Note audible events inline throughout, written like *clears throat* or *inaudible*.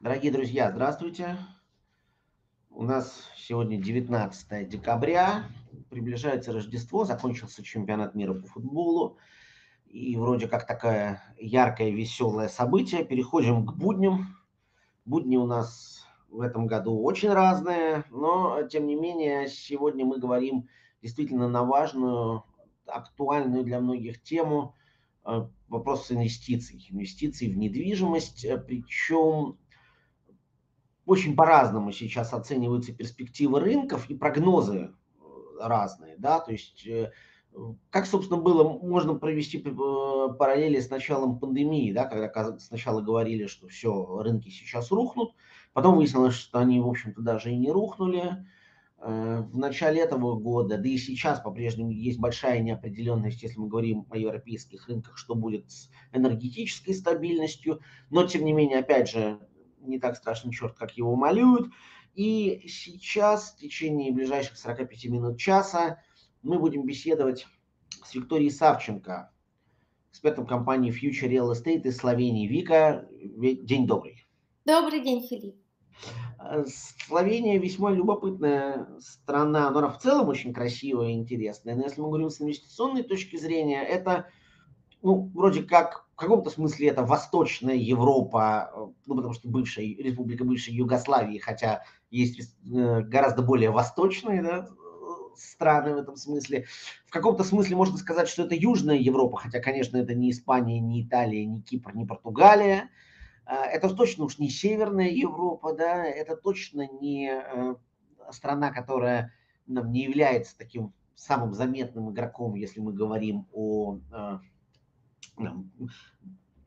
Дорогие друзья, здравствуйте. У нас сегодня 19 декабря, приближается Рождество, закончился чемпионат мира по футболу. И вроде как такое яркое, веселое событие. Переходим к будням. Будни у нас в этом году очень разные, но тем не менее сегодня мы говорим действительно на важную, актуальную для многих тему э, вопрос инвестиций. Инвестиций в недвижимость, причем очень по-разному сейчас оцениваются перспективы рынков и прогнозы э, разные, да, то есть э, как, собственно, было, можно провести э, параллели с началом пандемии, да, когда сначала говорили, что все, рынки сейчас рухнут, потом выяснилось, что они, в общем-то, даже и не рухнули. В начале этого года, да и сейчас по-прежнему есть большая неопределенность, если мы говорим о европейских рынках, что будет с энергетической стабильностью, но, тем не менее, опять же, не так страшный черт, как его малюют. И сейчас, в течение ближайших 45 минут часа, мы будем беседовать с Викторией Савченко, экспертом компании Future Real Estate из Словении. Вика, день добрый. Добрый день, Филипп. Словения весьма любопытная страна, но она в целом очень красивая и интересная. Но если мы говорим с инвестиционной точки зрения, это ну, вроде как каком-то смысле это Восточная Европа, э, ну, потому что бывшая республика бывшей Югославии, хотя есть э, гораздо более восточные да, страны в этом смысле. В каком-то смысле можно сказать, что это Южная Европа, хотя, конечно, это не Испания, не Италия, не Кипр, не Португалия. Э, это точно уж не Северная Европа, да, это точно не страна, которая ну, не является таким самым заметным игроком, если мы говорим о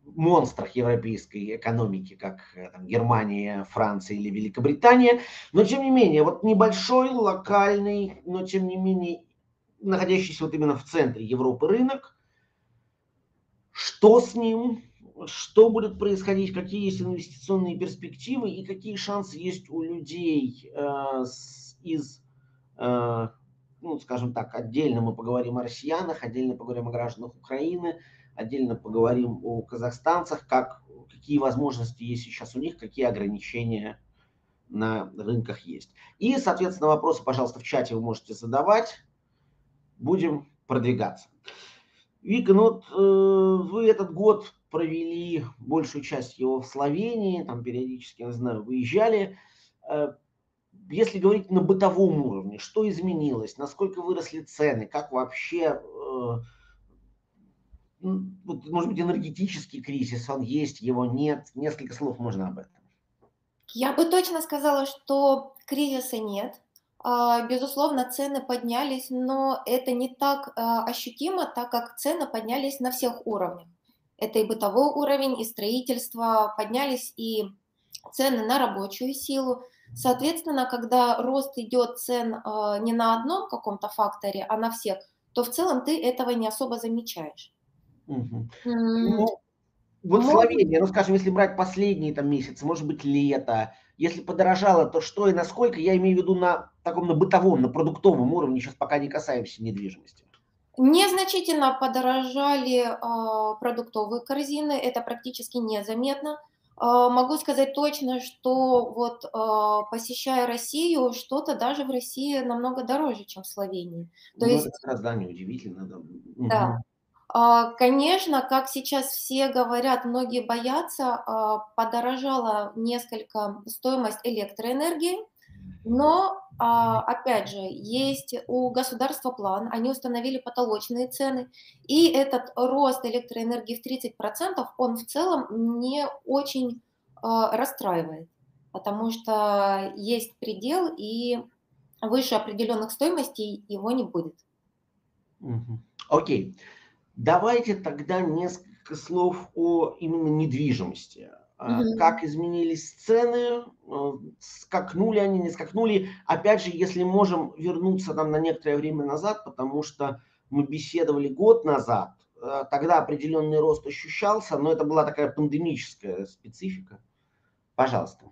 монстрах европейской экономики, как э, там, Германия, Франция или Великобритания. Но тем не менее, вот небольшой, локальный, но тем не менее находящийся вот именно в центре Европы рынок, что с ним, что будет происходить, какие есть инвестиционные перспективы? И какие шансы есть у людей э, с, из, э, ну, скажем так, отдельно мы поговорим о россиянах, отдельно поговорим о гражданах Украины, отдельно поговорим о казахстанцах, как, какие возможности есть сейчас у них, какие ограничения на рынках есть. И, соответственно, вопросы, пожалуйста, в чате вы можете задавать. Будем продвигаться. Вика, ну вот э, вы этот год провели большую часть его в Словении, там периодически, не знаю, выезжали. Э, если говорить на бытовом уровне, что изменилось, насколько выросли цены, как вообще э, вот, может быть, энергетический кризис, он есть, его нет. Несколько слов можно об этом. Я бы точно сказала, что кризиса нет. А, безусловно, цены поднялись, но это не так а, ощутимо, так как цены поднялись на всех уровнях. Это и бытовой уровень, и строительство, поднялись и цены на рабочую силу. Соответственно, когда рост идет цен а, не на одном каком-то факторе, а на всех, то в целом ты этого не особо замечаешь. Угу. Ну, вот Словения, ну скажем, если брать последние там месяцы, может быть лето, если подорожало, то что и насколько, я имею в виду на таком на бытовом, на продуктовом уровне, сейчас пока не касаемся недвижимости. Незначительно подорожали э, продуктовые корзины, это практически незаметно. Э, могу сказать точно, что вот э, посещая Россию, что-то даже в России намного дороже, чем в Словении. То ну, есть... это раз, да, неудивительно. Да. да. А, конечно, как сейчас все говорят, многие боятся, а, подорожала несколько стоимость электроэнергии, но, а, опять же, есть у государства план, они установили потолочные цены, и этот рост электроэнергии в 30%, он в целом не очень расстраивает, потому что есть предел, и выше определенных стоимостей его не будет. Окей. Okay. Давайте тогда несколько слов о именно недвижимости. Mm-hmm. Как изменились цены, э, скакнули они, не скакнули. Опять же, если можем вернуться там на некоторое время назад, потому что мы беседовали год назад, э, тогда определенный рост ощущался, но это была такая пандемическая специфика. Пожалуйста.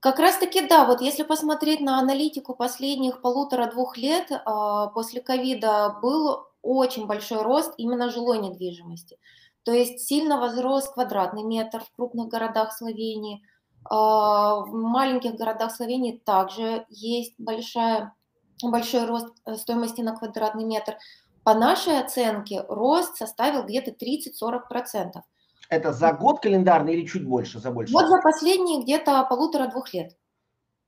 Как раз таки да, вот если посмотреть на аналитику последних полутора-двух лет а, после ковида, был очень большой рост именно жилой недвижимости. То есть сильно возрос квадратный метр в крупных городах Словении, А, в маленьких городах Словении также есть большая, большой рост э, стоимости на квадратный метр. По нашей оценке рост составил где-то 30-40%. Это за год календарный или чуть больше, за больше? Вот за последние где-то полутора-двух лет.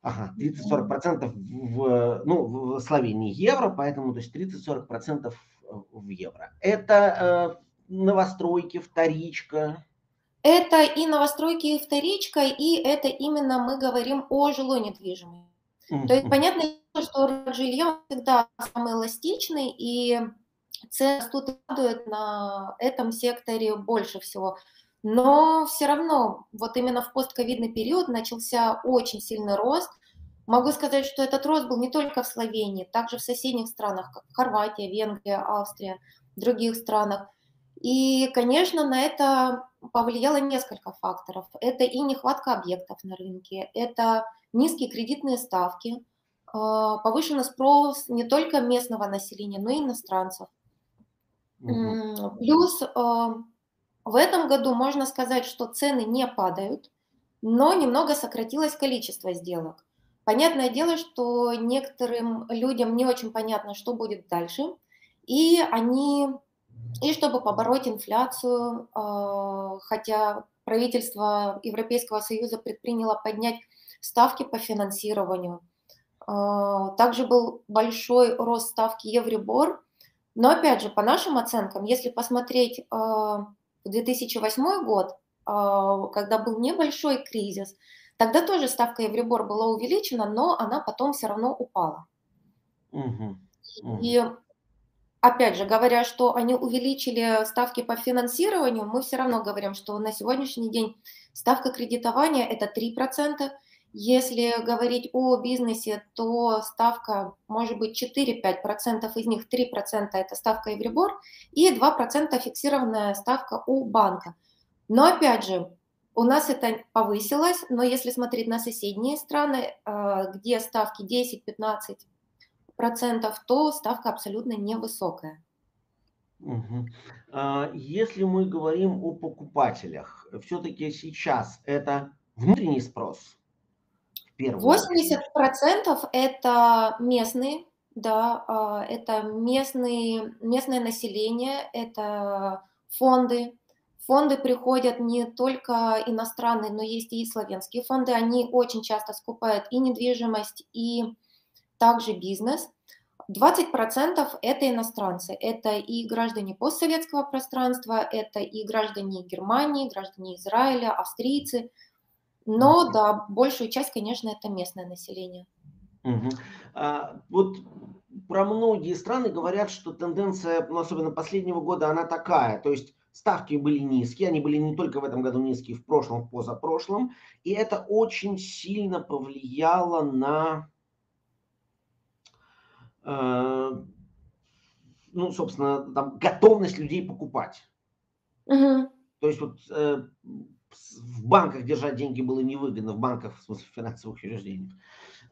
Ага, 30-40% в, ну, в Словении евро, поэтому то есть 30-40% в евро. Это э, новостройки, вторичка? Это и новостройки, и вторичка, и это именно мы говорим о жилой недвижимости. Mm-hmm. То есть понятно, что рынок жилья всегда самый эластичный, и цены растут и падают на этом секторе больше всего. Но все равно, вот именно в постковидный период начался очень сильный рост. Могу сказать, что этот рост был не только в Словении, также в соседних странах, как Хорватия, Венгрия, Австрия, других странах. И, конечно, на это повлияло несколько факторов. Это и нехватка объектов на рынке, это низкие кредитные ставки, а, повышенный спрос не только местного населения, но и иностранцев. Угу. Плюс а, в этом году можно сказать, что цены не падают, но немного сократилось количество сделок. Понятное дело, что некоторым людям не очень понятно, что будет дальше, и они и чтобы побороть инфляцию, а, хотя правительство Европейского Союза предприняло поднять ставки по финансированию. А, также был большой рост ставки Евробор. Но опять же, по нашим оценкам, если посмотреть а, в 2008 год, когда был небольшой кризис, тогда тоже ставка Евробор была увеличена, но она потом все равно упала. Угу. Угу. И опять же, говоря, что они увеличили ставки по финансированию, мы все равно говорим, что на сегодняшний день ставка кредитования – это 3%. Если говорить о бизнесе, то ставка может быть 4-5%, из них 3% это ставка Евробор и 2% фиксированная ставка у банка. Но опять же, у нас это повысилось, но если смотреть на соседние страны, э, где ставки 10-15%, процентов, то ставка абсолютно невысокая. Угу. Если мы говорим о покупателях, все-таки сейчас это внутренний спрос? 80% это местные, да, а, это местные, местное население, это фонды. Фонды приходят не только иностранные, но есть и славянские фонды. Они очень часто скупают и недвижимость, и также бизнес. 20% это иностранцы, это и граждане постсоветского пространства, это и граждане Германии, граждане Израиля, австрийцы, но да, большую часть, конечно, это местное население. Угу. А, вот про многие страны говорят, что тенденция, ну, особенно последнего года, она такая, то есть ставки были низкие, они были не только в этом году низкие, в прошлом, в позапрошлом, и это очень сильно повлияло на Э, ну, собственно, там, готовность людей покупать. Угу. То есть вот э, в банках держать деньги было невыгодно, в банках, в смысле финансовых учреждениях,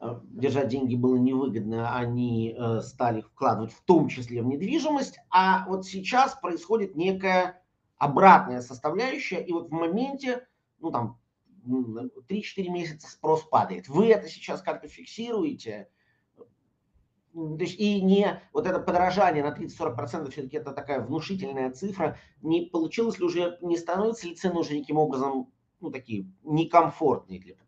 э, держать деньги было невыгодно, они э, стали вкладывать в том числе в недвижимость, а вот сейчас происходит некая обратная составляющая, и вот в моменте, ну там, 3-4 месяца спрос падает. Вы это сейчас как-то фиксируете? то есть и не вот это подорожание на 30-40% все-таки это такая внушительная цифра, не получилось ли уже, не становятся ли цены уже никаким образом, ну, такие некомфортные для покупателей?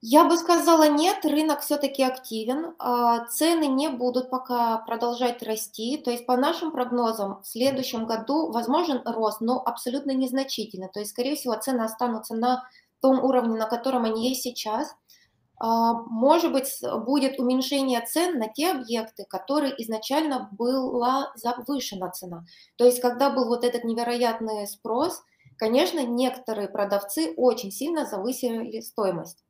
Я бы сказала нет, рынок все-таки активен, а, цены не будут пока продолжать расти, то есть по нашим прогнозам в следующем году возможен рост, но абсолютно незначительный, то есть скорее всего цены останутся на том уровне, на котором они есть сейчас – а, может быть, будет уменьшение цен на те объекты, которые изначально была завышена цена. То есть, когда был вот этот невероятный спрос, конечно, некоторые продавцы очень сильно завысили стоимость.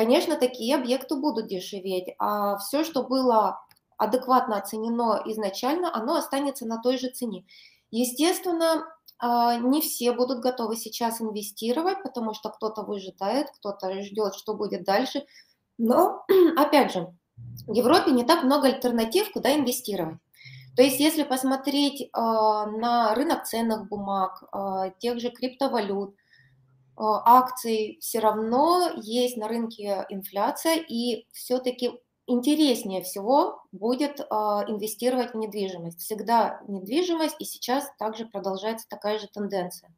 Конечно, такие объекты будут дешеветь, а все, что было адекватно оценено изначально, оно останется на той же цене. Естественно, а, не все будут готовы сейчас инвестировать, потому что кто-то выжидает, кто-то ждет, что будет дальше. Но, *clears throat* опять же, в Европе не так много альтернатив, куда инвестировать. То есть, если посмотреть э, на рынок ценных бумаг, э, тех же криптовалют, акций, все равно есть на рынке инфляция, и все-таки интереснее всего будет инвестировать в недвижимость. Всегда недвижимость, и сейчас также продолжается такая же тенденция.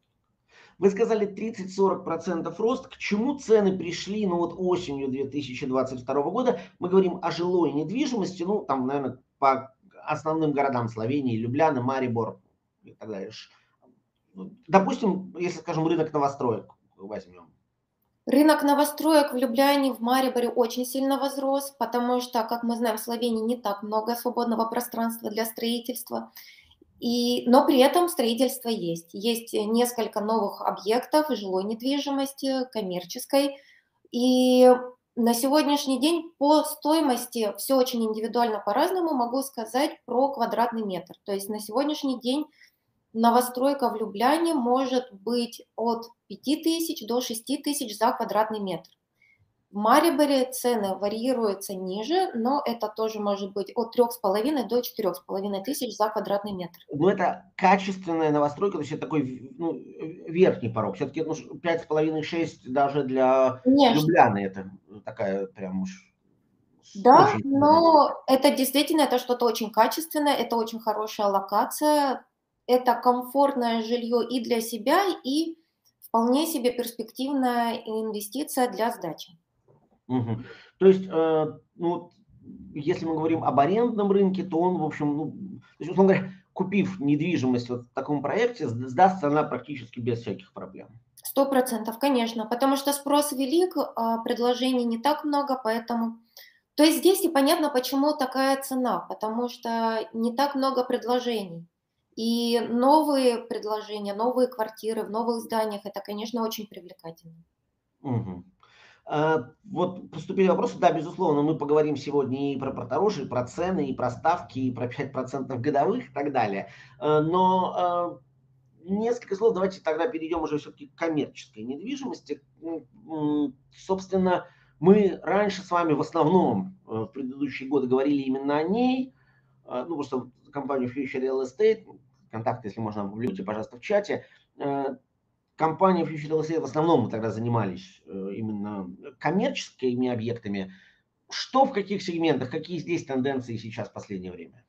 Вы сказали 30-40% рост. К чему цены пришли, ну вот осенью 2022 года? Мы говорим о жилой недвижимости, ну там, наверное, по основным городам Словении, Любляна, Марибор и так далее. Допустим, если, скажем, рынок новостроек возьмем. Рынок новостроек в Любляне, в Мариборе очень сильно возрос, потому что, как мы знаем, в Словении не так много свободного пространства для строительства. И, но при этом строительство есть. Есть несколько новых объектов жилой недвижимости, коммерческой. И на сегодняшний день по стоимости все очень индивидуально по-разному могу сказать про квадратный метр. То есть на сегодняшний день новостройка в Любляне может быть от 5 тысяч до 6 тысяч за квадратный метр. В Мариборе цены варьируются ниже, но это тоже может быть от 3,5 до 4,5 тысяч за квадратный метр. Но это качественная новостройка, то есть это такой ну, верхний порог. Все-таки ну, 5,5-6 даже для Конечно. Любляны это такая прям уж да, но это действительно это что-то очень качественное, это очень хорошая локация, это комфортное жилье и для себя, и вполне себе перспективная инвестиция для сдачи. Угу. То есть, э, ну, если мы говорим об арендном рынке, то он, в общем, ну, то есть, условно говоря, купив недвижимость вот в таком проекте, сдастся она практически без всяких проблем. Сто процентов, конечно, потому что спрос велик, а предложений не так много, поэтому... То есть здесь и понятно, почему такая цена, потому что не так много предложений. И новые предложения, новые квартиры в новых зданиях, это, конечно, очень привлекательно. Угу. А, вот поступили вопросы, да, безусловно, мы поговорим сегодня и про продорожие, и про цены, и про ставки, и про 5% годовых и так далее. А, но а, несколько слов давайте тогда перейдем уже все-таки к коммерческой недвижимости. Собственно, мы раньше с вами в основном в предыдущие годы говорили именно о ней, ну, потому что компанию Future Real Estate, контакты, если можно, опубликуйте, пожалуйста, в чате, компания Future Real Estate в основном мы тогда занимались э, именно коммерческими объектами. Что в каких сегментах, какие здесь тенденции сейчас в последнее время?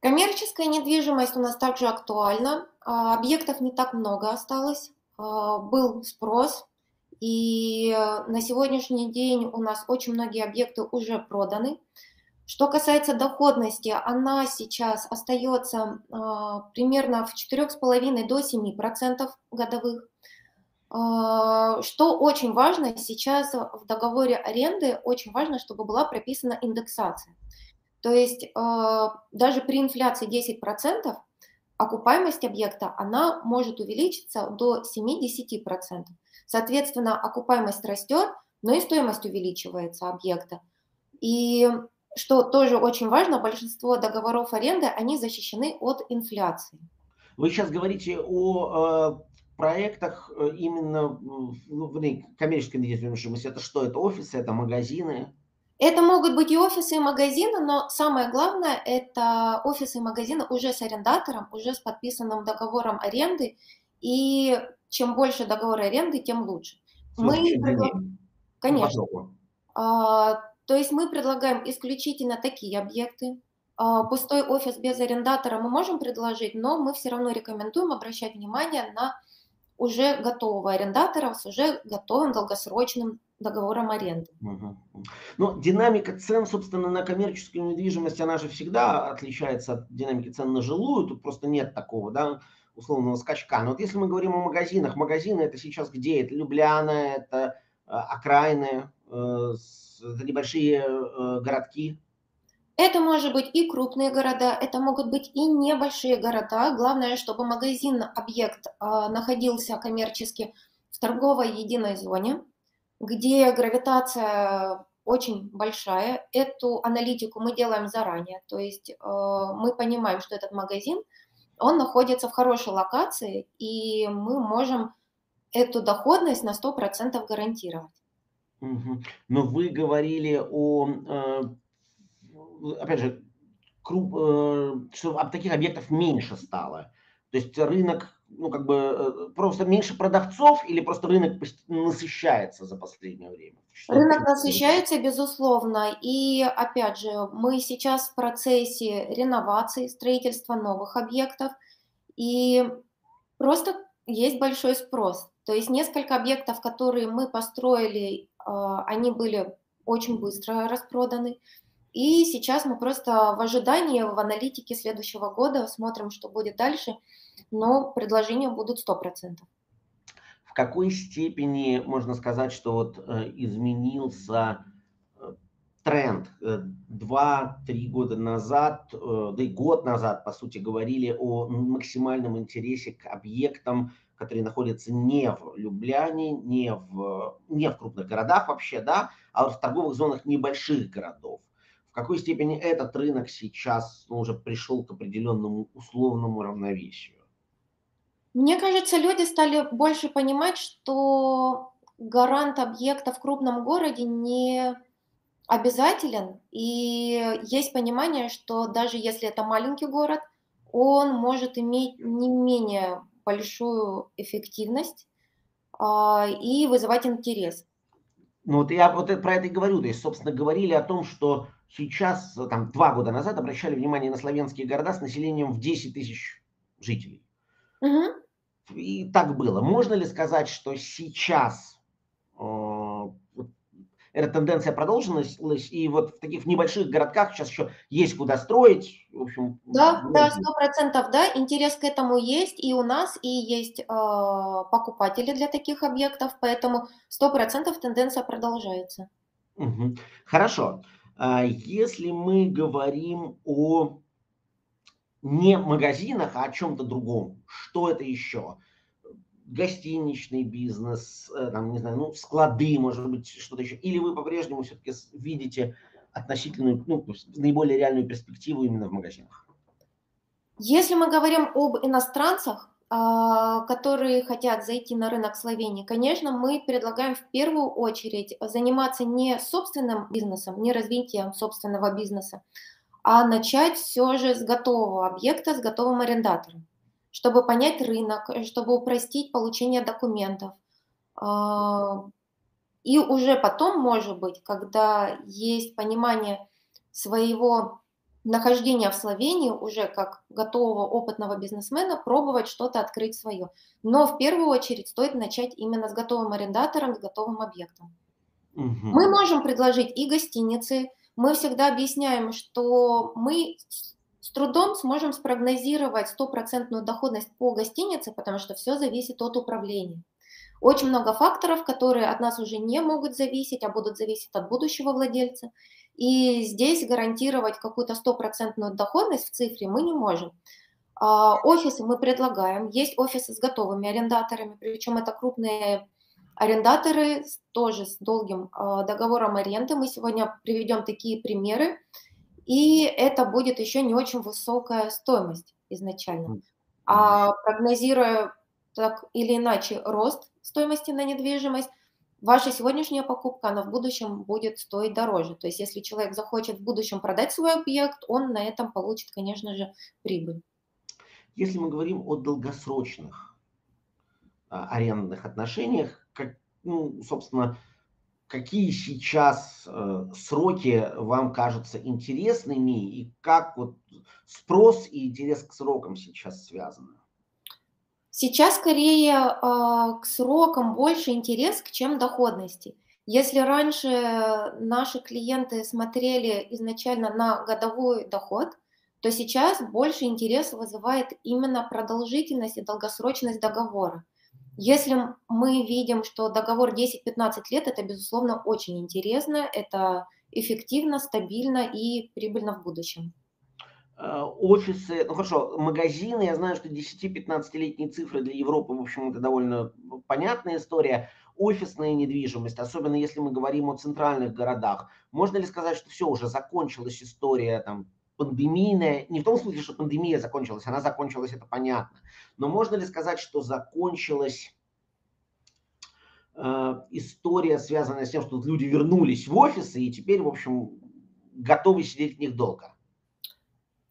Коммерческая недвижимость у нас также актуальна. А, объектов не так много осталось. А, был спрос, и на сегодняшний день у нас очень многие объекты уже проданы. Что касается доходности, она сейчас остается э, примерно в 4,5 до 7% годовых. Э, что очень важно, сейчас в договоре аренды очень важно, чтобы была прописана индексация. То есть э, даже при инфляции 10% окупаемость объекта, она может увеличиться до 7-10%. Соответственно, окупаемость растет, но и стоимость увеличивается объекта. И что тоже очень важно, большинство договоров аренды, они защищены от инфляции. Вы сейчас говорите о э, проектах э, именно в коммерческой недвижимости. Это что? Это офисы, это магазины? Это могут быть и офисы, и магазины, но самое главное – это офисы и магазины уже с арендатором, уже с подписанным договором аренды. И чем больше договор аренды, тем лучше. Слушайте, Мы... Конечно. А, то есть мы предлагаем исключительно такие объекты. А, пустой офис без арендатора мы можем предложить, но мы все равно рекомендуем обращать внимание на уже готового арендатора с уже готовым долгосрочным договором аренды. Угу. Ну, динамика цен, собственно, на коммерческую недвижимость, она же всегда отличается от динамики цен на жилую. Тут просто нет такого, да, условного скачка. Но вот если мы говорим о магазинах, магазины это сейчас где? Это Любляна, это э, окраины, э, это небольшие э, городки? Это может быть и крупные города, это могут быть и небольшие города. Главное, чтобы магазин, объект э, находился коммерчески в торговой единой зоне, где гравитация очень большая. Эту аналитику мы делаем заранее, то есть э, мы понимаем, что этот магазин, он находится в хорошей локации, и мы можем эту доходность на 100% гарантировать. Но вы говорили о, э, опять же, круп, э, что об таких объектов меньше стало. То есть рынок ну, как бы, э, просто меньше продавцов или просто рынок насыщается за последнее время? Что рынок насыщается, безусловно. И, опять же, мы сейчас в процессе реновации, строительства новых объектов. И просто есть большой спрос. То есть несколько объектов, которые мы построили, они были очень быстро распроданы. И сейчас мы просто в ожидании, в аналитике следующего года смотрим, что будет дальше, но предложения будут 100%. В какой степени можно сказать, что вот э, изменился э, тренд? Э, два-три года назад, да и год назад, по сути, говорили о максимальном интересе к объектам, которые находятся не в Любляне, не в, не в крупных городах вообще, да, а в торговых зонах небольших городов. В какой степени этот рынок сейчас ну, уже пришел к определенному условному равновесию? Мне кажется, люди стали больше понимать, что гарант объекта в крупном городе не обязателен, и есть понимание, что даже если это маленький город, он может иметь не менее большую эффективность а, и вызывать интерес. Ну вот я вот про это и говорю, то есть, собственно, говорили о том, что сейчас, там, два года назад обращали внимание на славянские города с населением в 10 тысяч жителей. Угу. И так было. Можно ли сказать, что сейчас э, эта тенденция продолжилась, и вот в таких небольших городках сейчас еще есть куда строить. В общем, да, да, сто процентов, да, интерес к этому есть и у нас, и есть э, покупатели для таких объектов, поэтому сто процентов тенденция продолжается. Угу. Хорошо. А если мы говорим о не магазинах, а о чем-то другом, что это еще? Гостиничный бизнес, э, там, не знаю, ну, склады, может быть, что-то еще? Или вы по-прежнему все-таки видите относительную, ну, наиболее реальную перспективу именно в магазинах? Если мы говорим об иностранцах, а, которые хотят зайти на рынок Словении, конечно, мы предлагаем в первую очередь заниматься не собственным бизнесом, не развитием собственного бизнеса, а начать все же с готового объекта, с готовым арендатором чтобы понять рынок, э, чтобы упростить получение документов. А, и уже потом, может быть, когда есть понимание своего нахождения в Словении уже как готового опытного бизнесмена, пробовать что-то открыть свое. Но в первую очередь стоит начать именно с готовым арендатором, с готовым объектом. Угу. Мы можем предложить и гостиницы. Мы всегда объясняем, что мы с трудом сможем спрогнозировать стопроцентную доходность по гостинице, потому что все зависит от управления. Очень много факторов, которые от нас уже не могут зависеть, а будут зависеть от будущего владельца. И здесь гарантировать какую-то стопроцентную доходность в цифре мы не можем. А, офисы мы предлагаем. Есть офисы с готовыми арендаторами, причем это крупные арендаторы тоже с долгим а, договором аренды. Мы сегодня приведем такие примеры и это будет еще не очень высокая стоимость изначально. А прогнозируя так или иначе рост стоимости на недвижимость, ваша сегодняшняя покупка, она в будущем будет стоить дороже. То есть если человек захочет в будущем продать свой объект, он на этом получит, конечно же, прибыль. Если мы говорим о долгосрочных а, арендных отношениях, как, ну, собственно, какие сейчас э, сроки вам кажутся интересными и как вот спрос и интерес к срокам сейчас связаны? Сейчас скорее э, к срокам больше интерес, чем доходности. Если раньше наши клиенты смотрели изначально на годовой доход, то сейчас больше интерес вызывает именно продолжительность и долгосрочность договора. Если мы видим, что договор 10-15 лет, это, безусловно, очень интересно, это эффективно, стабильно и прибыльно в будущем. Э, офисы, ну хорошо, магазины, я знаю, что 10-15-летние цифры для Европы, в общем, это довольно понятная история. Офисная недвижимость, особенно если мы говорим о центральных городах. Можно ли сказать, что все, уже закончилась история там, пандемийная, не в том смысле, что пандемия закончилась, она закончилась, это понятно, но можно ли сказать, что закончилась э, история, связанная с тем, что люди вернулись в офисы и теперь, в общем, готовы сидеть в них долго?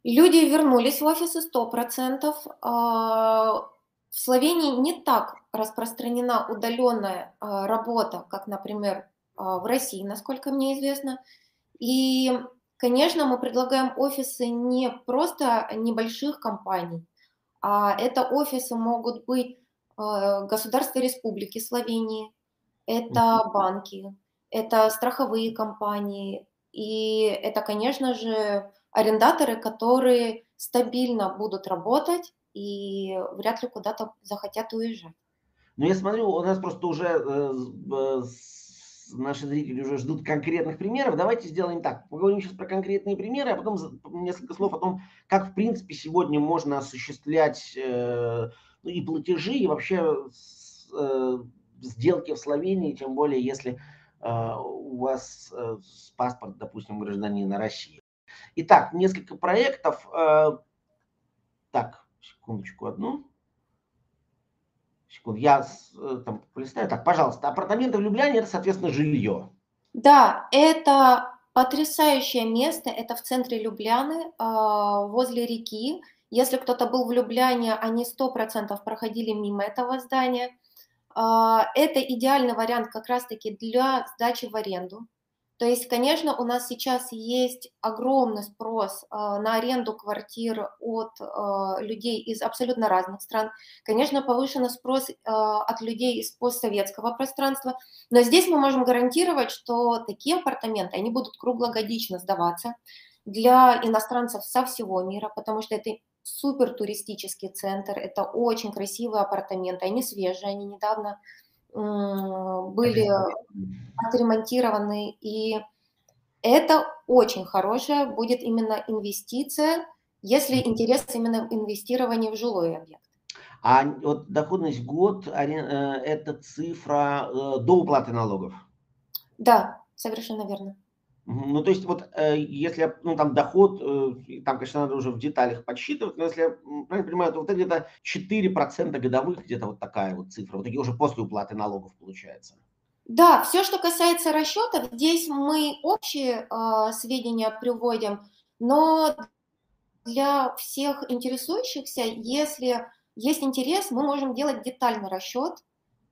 Люди вернулись в офисы 100%. в Словении не так распространена удаленная а, работа, как, например, а, в России, насколько мне известно. И, конечно, мы предлагаем офисы не просто небольших компаний, а это офисы могут быть а, государства Республики Словении, это банки, это страховые компании, и это, конечно же, арендаторы, которые стабильно будут работать и вряд ли куда-то захотят уезжать. Ну, я смотрю, у нас просто уже э, э, наши зрители уже ждут конкретных примеров. Давайте сделаем так. Поговорим сейчас про конкретные примеры, а потом несколько слов о том, как, в принципе, сегодня можно осуществлять э, ну, и платежи, и вообще э, сделки в Словении, тем более, если э, у вас э, паспорт, допустим, гражданина России. Итак, несколько проектов. Э, так, секундочку одну. Секунду, я э, там полистаю. Так, пожалуйста, апартаменты в Любляне – это, соответственно, жилье. Да, это потрясающее место. Это в центре Любляны, а, возле реки. Если кто-то был в Любляне, они 100% проходили мимо этого здания. А, это идеальный вариант как раз-таки для сдачи в аренду. То есть, конечно, у нас сейчас есть огромный спрос э, на аренду квартир от э, людей из абсолютно разных стран. Конечно, повышенный спрос э, от людей из постсоветского пространства. Но здесь мы можем гарантировать, что такие апартаменты, они будут круглогодично сдаваться для иностранцев со всего мира, потому что это супер туристический центр, это очень красивые апартаменты, они свежие, они недавно были отремонтированы, и это очень хорошая будет именно инвестиция, если интерес именно в инвестировании в жилой объект. А вот доходность в год э, – это цифра э, до уплаты налогов? Да, совершенно верно. Ну, то есть, вот э, если, ну, там доход, э, там, конечно, надо уже в деталях подсчитывать, но если я правильно понимаю, то вот это где-то 4% годовых, где-то вот такая вот цифра, вот такие уже после уплаты налогов получается. Да, все, что касается расчетов, здесь мы общие э, сведения приводим, но для всех интересующихся, если есть интерес, мы можем делать детальный расчет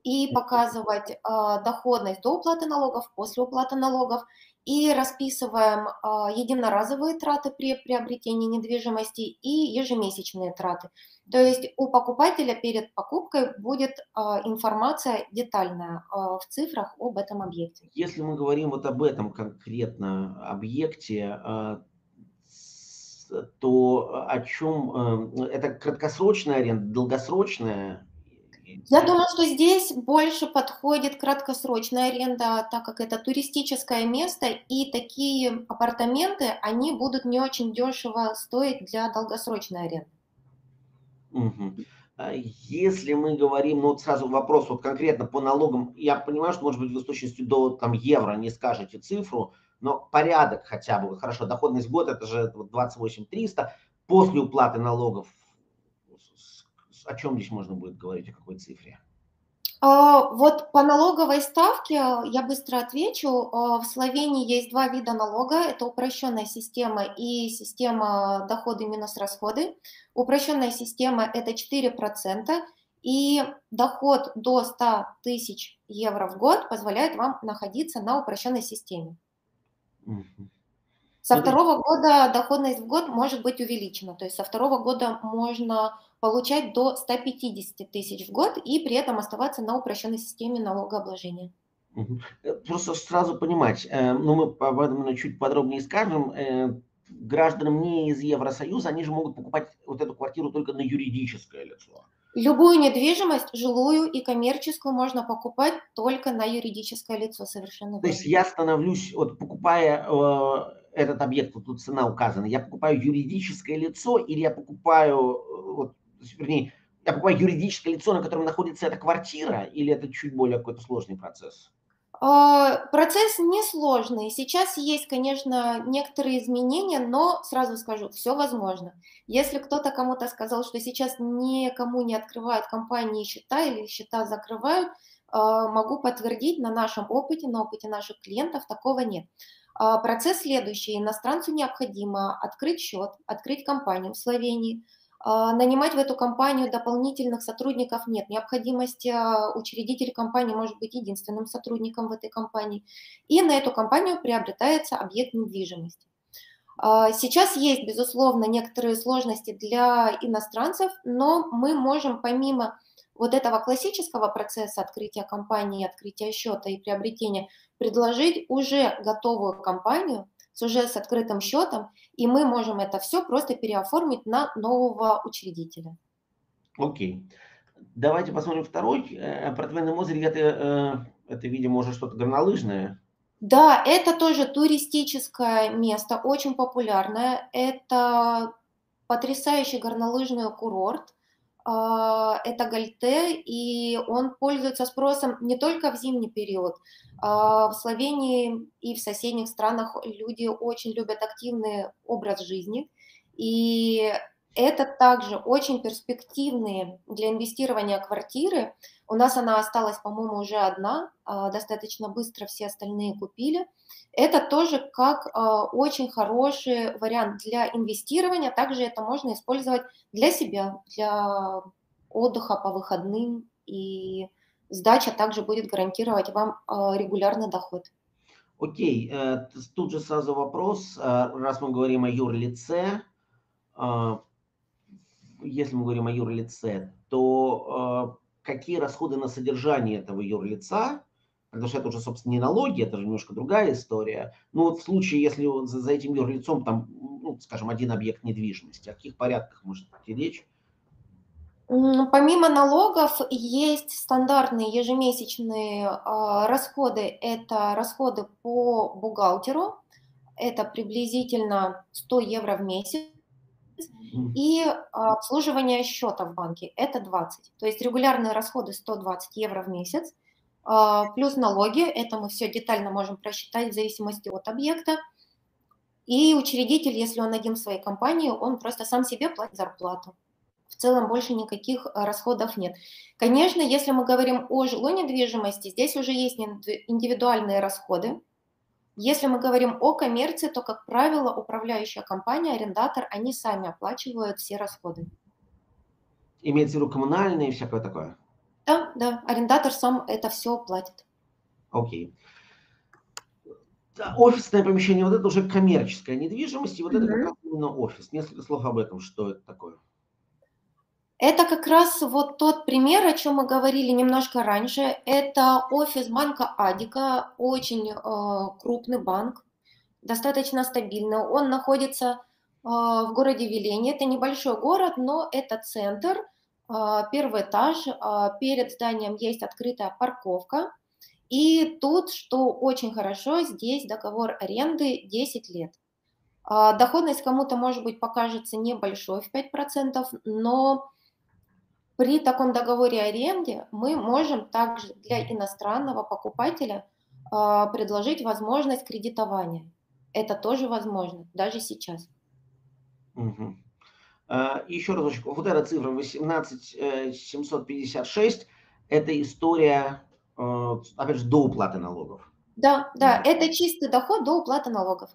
и показывать э, доходность до уплаты налогов, после уплаты налогов, и расписываем а, единоразовые траты при приобретении недвижимости и ежемесячные траты. То есть у покупателя перед покупкой будет а, информация детальная а, в цифрах об этом объекте. Если мы говорим вот об этом конкретно объекте, то о чем это краткосрочная аренда, долгосрочная? Я думаю, что здесь больше подходит краткосрочная аренда, так как это туристическое место, и такие апартаменты, они будут не очень дешево стоить для долгосрочной аренды. Угу. Если мы говорим, ну вот сразу вопрос вот конкретно по налогам, я понимаю, что может быть вы с точностью до там, евро не скажете цифру, но порядок хотя бы, хорошо, доходность в год это же 28 300, после уплаты налогов о чем здесь можно будет говорить, о какой цифре? А, вот по налоговой ставке я быстро отвечу. А, в Словении есть два вида налога. Это упрощенная система и система доходы минус расходы. Упрощенная система – это 4%, и доход до 100 тысяч евро в год позволяет вам находиться на упрощенной системе. Со второго года доходность в год может быть увеличена, то есть со второго года можно получать до 150 тысяч в год и при этом оставаться на упрощенной системе налогообложения. Э, просто сразу понимать, э, ну мы об этом чуть подробнее скажем, э, гражданам не из Евросоюза, они же могут покупать вот эту квартиру только на юридическое лицо. Любую недвижимость, жилую и коммерческую, можно покупать только на юридическое лицо, совершенно То есть я становлюсь, вот покупая этот объект, вот тут цена указана, я покупаю юридическое лицо или я покупаю, вот, вернее, я покупаю юридическое лицо, на котором находится эта квартира, или это чуть более какой-то сложный процесс? А, процесс несложный. Сейчас есть, конечно, некоторые изменения, но сразу скажу, все возможно. Если кто-то кому-то сказал, что сейчас никому не открывают компании счета или счета закрывают, а, могу подтвердить на нашем опыте, на опыте наших клиентов такого нет. А, процесс следующий. Иностранцу необходимо открыть счет, открыть компанию в Словении, нанимать в эту компанию дополнительных сотрудников нет. Необходимости а, учредитель компании может быть единственным сотрудником в этой компании. И на эту компанию приобретается объект недвижимости. А, сейчас есть, безусловно, некоторые сложности для иностранцев, но мы можем помимо вот этого классического процесса открытия компании, открытия счета и приобретения предложить уже готовую компанию с уже с открытым счетом, и мы можем это все просто переоформить на нового учредителя. Окей. Давайте посмотрим второй. Апартаменты Мозырь, это, это, видимо, уже что-то горнолыжное. Да, это тоже туристическое место, очень популярное. Это потрясающий горнолыжный курорт. А, это Гальте, и он пользуется спросом не только в зимний период. А, в Словении и в соседних странах люди очень любят активный образ жизни, и это также очень перспективные для инвестирования квартиры. У нас она осталась, по-моему, уже одна, а, достаточно быстро все остальные купили. Это тоже как а, очень хороший вариант для инвестирования. Также это можно использовать для себя, для отдыха по выходным. И сдача также будет гарантировать вам а, регулярный доход. Окей, э, тут же сразу вопрос, раз мы говорим о юрлице, если мы говорим о юрлице, то какие расходы на содержание этого юрлица, потому что это уже, собственно, не налоги, это же немножко другая история. Ну вот в случае, если за, за этим юрлицом там, ну, скажем, один объект недвижимости, о каких порядках может идти речь? Помимо налогов есть стандартные ежемесячные э, расходы. Это расходы по бухгалтеру. Это приблизительно 100 евро в месяц и а, обслуживание счета в банке – это 20. То есть регулярные расходы 120 евро в месяц, а, плюс налоги, это мы все детально можем просчитать в зависимости от объекта. И учредитель, если он один в своей компании, он просто сам себе платит зарплату. В целом больше никаких а, расходов нет. Конечно, если мы говорим о жилой недвижимости, здесь уже есть индивидуальные расходы, если мы говорим о коммерции, то, как правило, управляющая компания, арендатор, они сами оплачивают все расходы. Имеется в виду коммунальные и всякое такое? Да, да, арендатор сам это все платит. Окей. Офисное помещение, вот это уже коммерческая недвижимость, и вот mm-hmm. это как раз именно офис. Несколько слов об этом, что это такое. Это как раз вот тот пример, о чем мы говорили немножко раньше. Это офис банка Адика, очень э, крупный банк, достаточно стабильный. Он находится э, в городе Вилене. Это небольшой город, но это центр, э, первый этаж. Э, перед зданием есть открытая парковка. И тут, что очень хорошо, здесь договор аренды 10 лет. Э, доходность кому-то, может быть, покажется небольшой в 5%, но при таком договоре аренды мы можем также для иностранного покупателя э, предложить возможность кредитования. Это тоже возможно, даже сейчас. Угу. А, еще разочек. Вот эта цифра 18756 – это история, э, опять же, до уплаты налогов. Да, да, да, это чистый доход до уплаты налогов.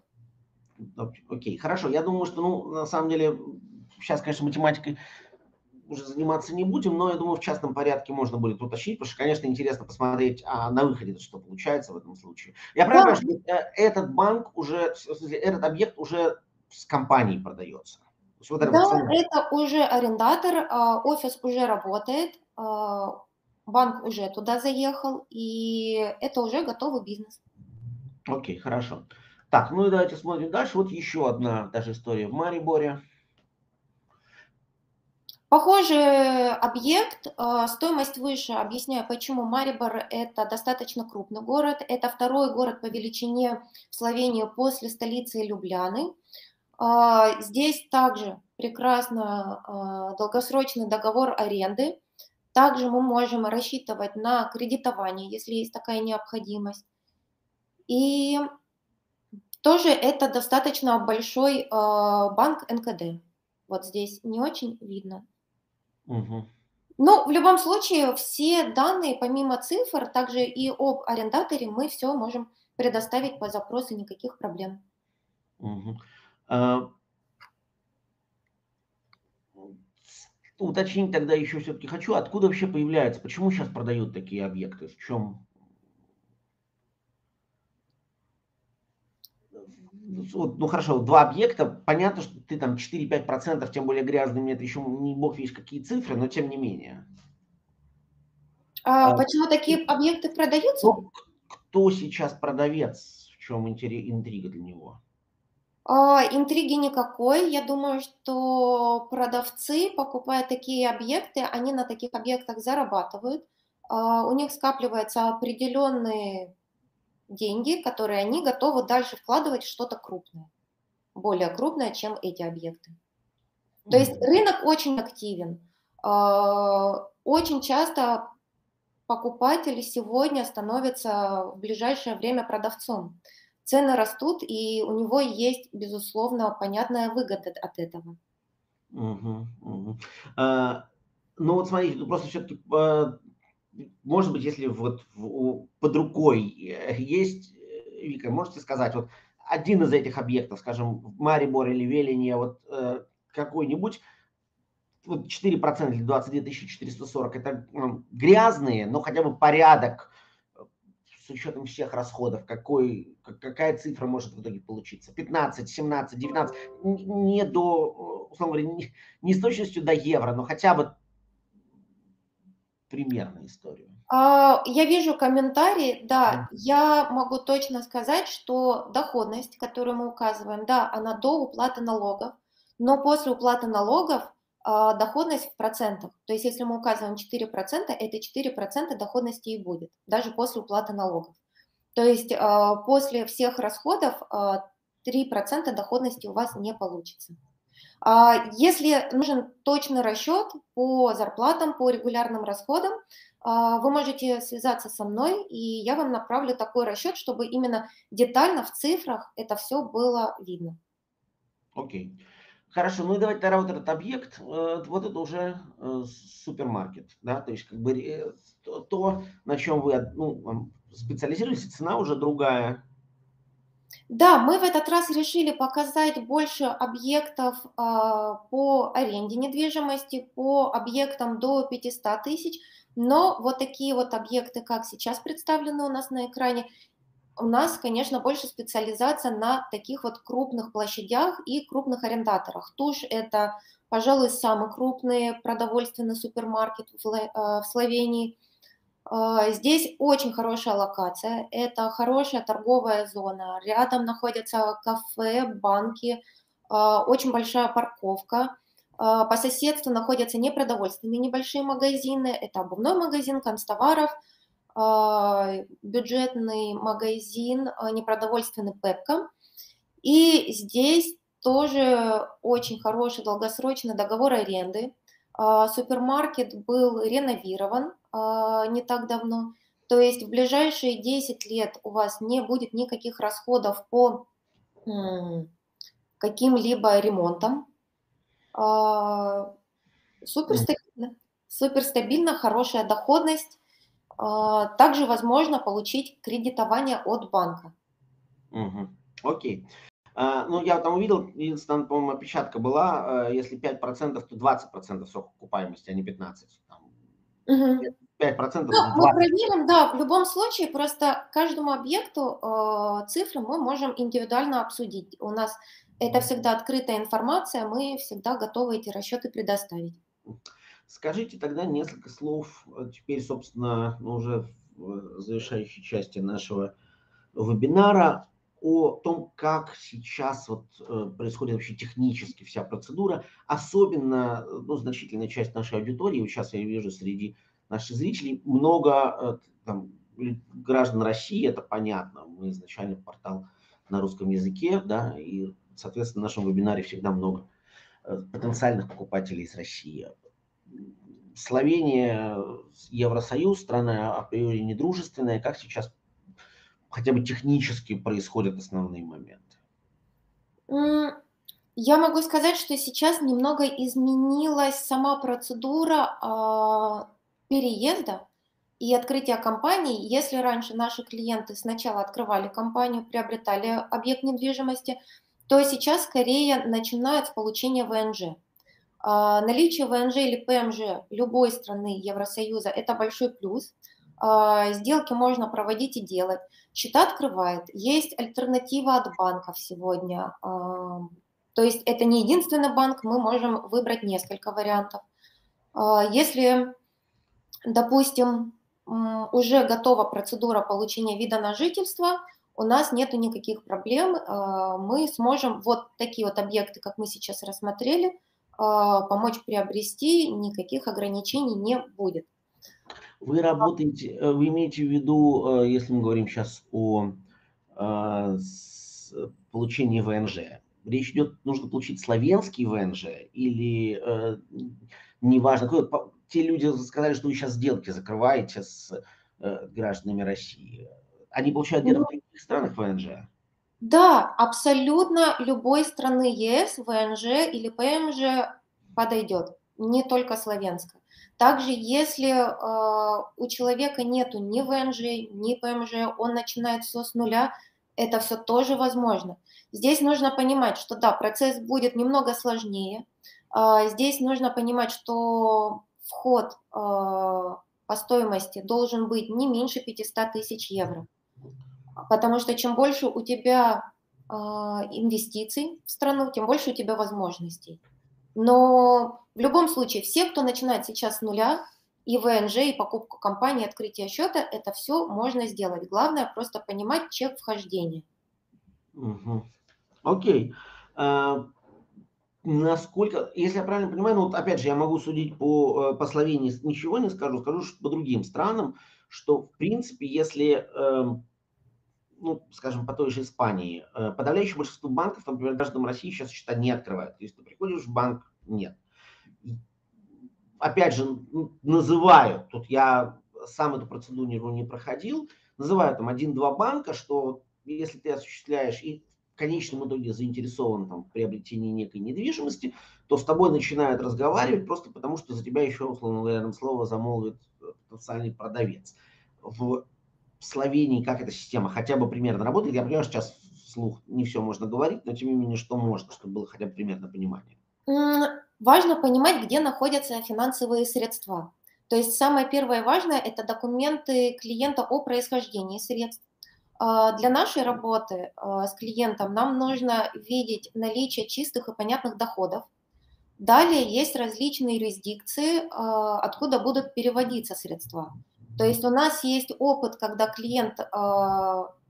Окей, хорошо. Я думаю, что, ну, на самом деле, сейчас, конечно, математикой уже заниматься не будем, но я думаю, в частном порядке можно будет уточнить, потому что, конечно, интересно посмотреть а на выходе, что получается в этом случае. Я правильно понимаю, что э, этот банк уже, этот объект уже с компанией продается? Вот это да, вот это уже арендатор, а, офис уже работает, а, банк уже туда заехал, и это уже готовый бизнес. Окей, хорошо. Так, ну и давайте смотрим дальше. Вот еще одна даже история в Мариборе. Похожий объект, а, стоимость выше, объясняю, почему Марибор – это достаточно крупный город, это второй город по величине в Словении после столицы Любляны. А, здесь также прекрасно долгосрочный договор аренды, также мы можем рассчитывать на кредитование, если есть такая необходимость. И тоже это достаточно большой банк НКД. Вот здесь не очень видно. Угу. Ну, в любом случае, все данные, помимо цифр, также и об арендаторе, мы все можем предоставить по запросу, никаких проблем. Угу. А, уточнить тогда еще все-таки хочу, откуда вообще появляются, почему сейчас продают такие объекты, в чем вот, ну хорошо, два объекта, понятно, что ты там 4-5%, тем более грязными, это еще не бог весь какие цифры, но тем не менее. А, а почему такие объекты продаются? Кто, кто сейчас продавец, в чем интрига для него? А, интриги никакой. Я думаю, что продавцы, покупая такие объекты, они на таких объектах зарабатывают. А, у них скапливаются определенные деньги, которые они готовы дальше вкладывать в что-то крупное, более крупное, чем эти объекты. То есть рынок очень активен. А, очень часто покупатель сегодня становится в ближайшее время продавцом. Цены растут, и у него есть, безусловно, понятная выгода от этого. Угу, угу. А, ну вот смотрите, просто все-таки а, может быть, если вот под рукой э, есть, э, Вика, можете сказать, вот один из этих объектов, скажем, Марибор или Велине, вот э, какой-нибудь, вот 4% или 22 440, это грязные, но хотя бы порядок с учетом всех расходов, какой, какая цифра может в итоге получиться? 15, 17, 19, не до, условно говоря, не, не с точностью до евро, но хотя бы примерно историю? А, я вижу комментарии, да, я могу точно сказать, что доходность, которую мы указываем, да, она до уплаты налогов, но после уплаты налогов а, доходность в процентах. То есть если мы указываем 4%, это 4% доходности и будет, даже после уплаты налогов. То есть а, после всех расходов 3% доходности у вас не получится. А, если нужен точный расчет по зарплатам, по регулярным расходам, а, вы можете связаться со мной, и я вам направлю такой расчет, чтобы именно детально в цифрах это все было видно. Окей. Okay. Хорошо, ну и давайте тогда вот этот объект, э, вот это уже э, супермаркет, да, то есть как бы э, то, на чем вы ну, специализируетесь, цена уже другая, да, мы в этот раз решили показать больше объектов а, по аренде недвижимости, по объектам до 500 тысяч, но вот такие вот объекты, как сейчас представлены у нас на экране, у нас, конечно, больше специализация на таких вот крупных площадях и крупных арендаторах. Туш – это, пожалуй, самый крупный продовольственный супермаркет в а, Словении – здесь очень хорошая локация, это хорошая торговая зона, рядом находятся кафе, банки, а, очень большая парковка. А, по соседству находятся непродовольственные небольшие магазины, это обувной магазин, констоваров, бюджетный магазин, непродовольственный Пепка. И здесь тоже очень хороший долгосрочный договор аренды. Супермаркет был реновирован, а, не так давно. То есть в ближайшие 10 лет у вас не будет никаких расходов по каким-либо ремонтам. А, супер стабильно. Супер стабильно, хорошая доходность. А, также возможно получить кредитование от банка. Угу. Окей. А, ну, я там увидел, там, по-моему, опечатка была, если 5%, то 20% срок окупаемости, а не 15%. Там, угу. 5%. Ну, мы проверим, да, в любом случае, просто каждому объекту э, цифры мы можем индивидуально обсудить. У нас это всегда открытая информация, мы всегда готовы эти расчеты предоставить. Скажите тогда несколько слов, э, теперь, собственно, ну, уже в завершающей части нашего вебинара, о том, как сейчас вот э, происходит вообще технически вся процедура, особенно ну, значительная часть нашей аудитории, сейчас я вижу среди наших зрителей, много э, там, граждан России, это понятно, мы изначально портал на русском языке, да, и, соответственно, в нашем вебинаре всегда много э, потенциальных покупателей из России. Словения, Евросоюз, страна априори недружественная, как сейчас хотя бы технически происходят основные моменты? Я могу сказать, что сейчас немного изменилась сама процедура переезда и открытия компании, если раньше наши клиенты сначала открывали компанию, приобретали объект недвижимости, то сейчас скорее начинают с получения ВНЖ. А, наличие ВНЖ или ПМЖ любой страны Евросоюза – это большой плюс. А, сделки можно проводить и делать. Счета открывает. Есть альтернатива от банков сегодня. А, то есть это не единственный банк, мы можем выбрать несколько вариантов. Если, допустим, уже готова процедура получения вида на жительство, у нас нет никаких проблем. Мы сможем вот такие вот объекты, как мы сейчас рассмотрели, а, помочь приобрести, никаких ограничений не будет. Вы работаете, э, вы имеете в виду, э, если мы говорим сейчас о а, получении ВНЖ, речь идет, нужно получить славянский ВНЖ или э, неважно, какой, те люди сказали, что вы сейчас сделки закрываете с гражданами России, они получают где-то ну, в других странах ВНЖ? Да, абсолютно любой страны ЕС ВНЖ или ПМЖ подойдет, не только славянская. Также, если э, у человека нету ни ВНЖ, ни ПМЖ, он начинает все с нуля, это все тоже возможно. Здесь нужно понимать, что да, процесс будет немного сложнее. Э, здесь нужно понимать, что вход э, по стоимости должен быть не меньше 500 тысяч евро потому что чем больше у тебя э, инвестиций в страну, тем больше у тебя возможностей. Но в любом случае, все, кто начинает сейчас с нуля, и ВНЖ, и покупку компании, открытие счета, это все можно сделать. Главное просто понимать чек вхождения. Угу. Окей. А, насколько, если я правильно понимаю, ну вот опять же, я могу судить по, э, по Словении, ничего не скажу, скажу что по другим странам, что в принципе, если э, ну, скажем, по той же Испании, э, подавляющее большинство банков, например, гражданам России сейчас счета не открывают. То есть ты приходишь в банк, нет. Опять же, называют, тут я сам эту процедуру не проходил, называют там один-два банка, что если ты осуществляешь и в конечном итоге заинтересован там, в приобретении некой недвижимости, то с тобой начинают разговаривать просто потому, что за тебя еще, условно говоря, слово замолвит потенциальный продавец. В Словении, как эта система хотя бы примерно работает? Я понимаю, сейчас вслух не все можно говорить, но тем не менее, что можно, чтобы было хотя бы примерно понимание. Важно понимать, где находятся финансовые средства. То есть самое первое важное – это документы клиента о происхождении средств. А, для нашей работы а, с клиентом нам нужно видеть наличие чистых и понятных доходов. Далее есть различные юрисдикции, а, откуда будут переводиться средства. То есть у нас есть опыт, когда клиент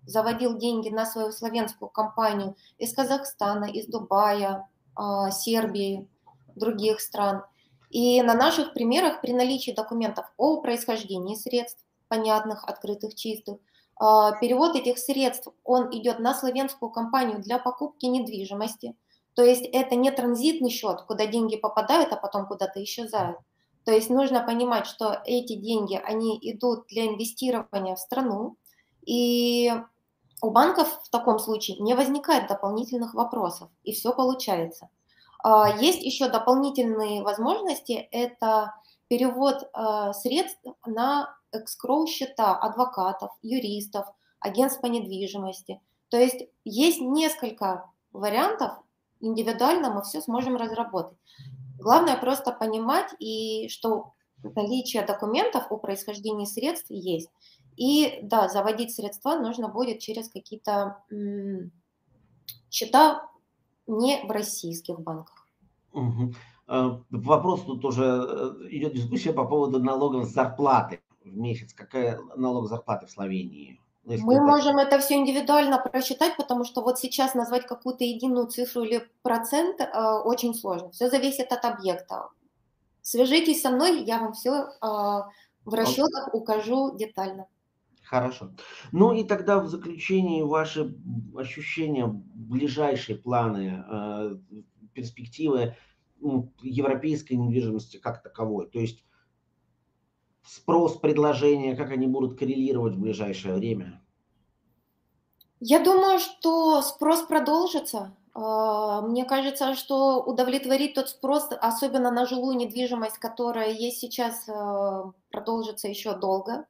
заводил деньги на свою славянскую компанию из Казахстана, из Дубая, Сербии, других стран. И на наших примерах при наличии документов о происхождении средств, понятных, открытых, чистых, перевод этих средств, он идет на славянскую компанию для покупки недвижимости. То есть это не транзитный счет, куда деньги попадают, а потом куда-то исчезают. То есть нужно понимать, что эти деньги, они идут для инвестирования в страну, и у банков в таком случае не возникает дополнительных вопросов, и все получается. А, есть еще дополнительные возможности, это перевод а, средств на экскроу счета адвокатов, юристов, агентств по недвижимости. То есть есть несколько вариантов, индивидуально мы все сможем разработать. Главное просто понимать, и что наличие документов о происхождении средств есть. И да, заводить средства нужно будет через какие-то счета не в российских банках. Угу. Вопрос тут тоже э, идет дискуссия по поводу налогов с зарплаты в месяц. Какая налог зарплаты в Словении? Ну, Мы это... можем это все индивидуально просчитать, потому что вот сейчас назвать какую-то единую цифру или процент э, очень сложно. Все зависит от объекта. Свяжитесь со мной, я вам все э, в расчетах укажу детально. Хорошо. Ну и тогда в заключении ваши ощущения, ближайшие планы, э, перспективы европейской недвижимости как таковой. То есть спрос, предложение, как они будут коррелировать в ближайшее время? Я думаю, что спрос продолжится. А, мне кажется, что удовлетворить тот спрос, особенно на жилую недвижимость, которая есть сейчас, а, продолжится еще долго.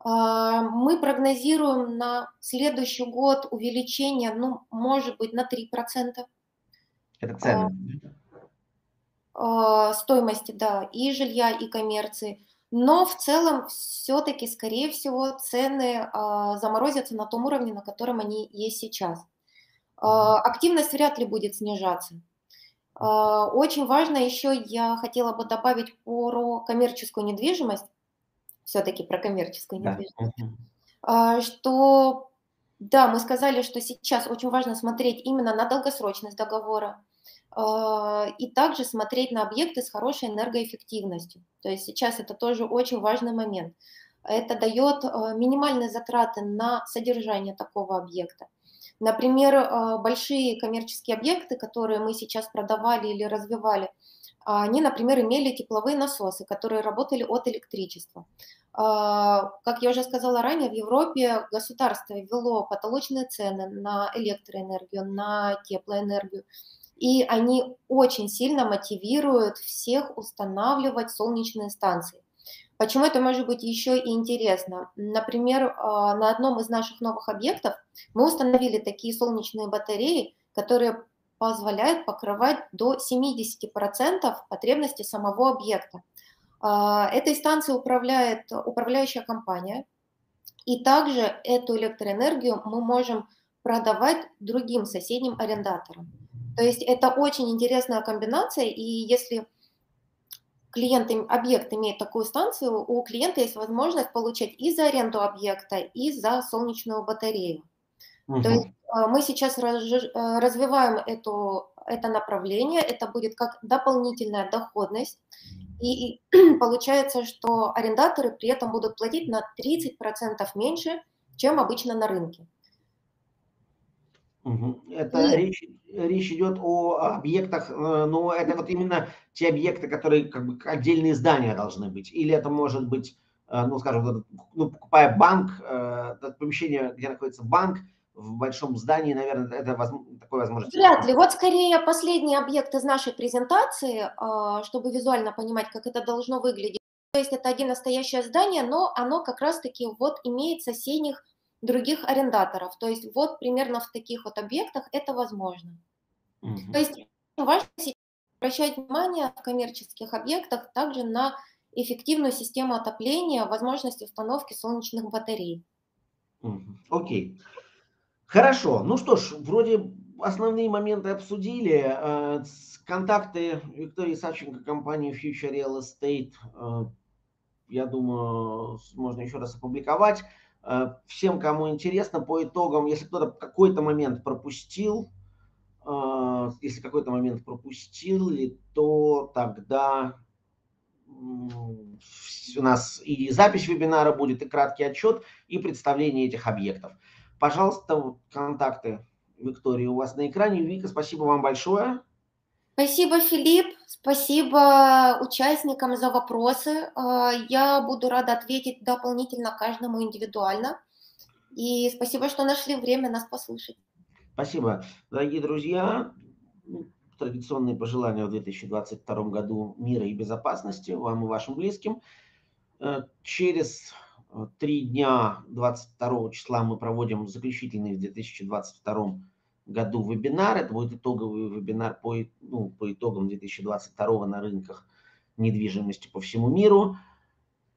А, мы прогнозируем на следующий год увеличение, ну, может быть, на 3%. Это цены? Э, стоимости, да, и жилья, и коммерции. Но в целом все-таки, скорее всего, цены э, заморозятся на том уровне, на котором они есть сейчас. Э, активность вряд ли будет снижаться. Очень важно еще, я хотела бы добавить про коммерческую недвижимость, все-таки про коммерческую недвижимость, да. что да, мы сказали, что сейчас очень важно смотреть именно на долгосрочность договора, и также смотреть на объекты с хорошей энергоэффективностью. То есть сейчас это тоже очень важный момент. Это дает а, минимальные затраты на содержание такого объекта. Например, а, большие коммерческие объекты, которые мы сейчас продавали или развивали, они, например, имели тепловые насосы, которые работали от электричества. Как я уже сказала ранее, в Европе государство ввело потолочные цены на электроэнергию, на теплоэнергию и они очень сильно мотивируют всех устанавливать солнечные станции. Почему это может быть еще и интересно? Например, а, на одном из наших новых объектов мы установили такие солнечные батареи, которые позволяют покрывать до 70% потребностей самого объекта. А, этой станцией управляет управляющая компания, и также эту электроэнергию мы можем продавать другим соседним арендаторам. То есть это очень интересная комбинация, и если клиент, объект имеет такую станцию, у клиента есть возможность получать и за аренду объекта, и за солнечную батарею. Угу. То есть а, мы сейчас э, развиваем эту, это направление, это будет как дополнительная доходность, и *clears throat* получается, что арендаторы при этом будут платить на 30% меньше, чем обычно на рынке. Это и... речь, речь идет о объектах, э, но это вот именно те объекты, которые как бы отдельные здания должны быть. Или это может быть, э, ну, скажем, ну, покупая банк, э, это помещение, где находится банк, в большом здании, наверное, это воз... такой возможность. Вряд ли. Вот скорее последний объект из нашей презентации, чтобы визуально понимать, как это должно выглядеть. То есть это один настоящее здание, но оно как раз-таки вот имеет соседних других арендаторов. То есть вот примерно в таких вот объектах это возможно. Угу. То есть важно обращать внимание в коммерческих объектах также на эффективную систему отопления, возможность установки солнечных батарей. Окей. Okay. Хорошо. Ну что ж, вроде основные моменты обсудили. Э, контакты Виктории Савченко, компании Future Real Estate, э, я думаю, можно еще раз опубликовать. Э, всем, кому интересно, по итогам, если кто-то какой-то момент пропустил, э, если какой-то момент пропустил, то тогда у нас и запись вебинара будет, и краткий отчет, и представление этих объектов. Пожалуйста, контакты Виктории у вас на экране. Вика, спасибо вам большое. Спасибо, Филипп. Спасибо участникам за вопросы. А, я буду рада ответить дополнительно каждому индивидуально. И спасибо, что нашли время нас послушать. Спасибо. Дорогие друзья, традиционные пожелания в 2022 году мира и безопасности вам и вашим близким. Э, через э, три дня, 22 числа, мы проводим заключительный в 2022 году вебинар. Это будет итоговый вебинар по, ну, по итогам 2022 на рынках недвижимости по всему миру.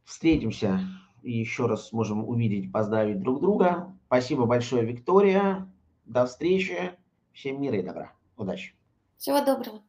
Встретимся и еще раз сможем увидеть, поздравить друг друга. Спасибо большое, Виктория. До встречи. Всем мира и добра. Удачи. Всего доброго.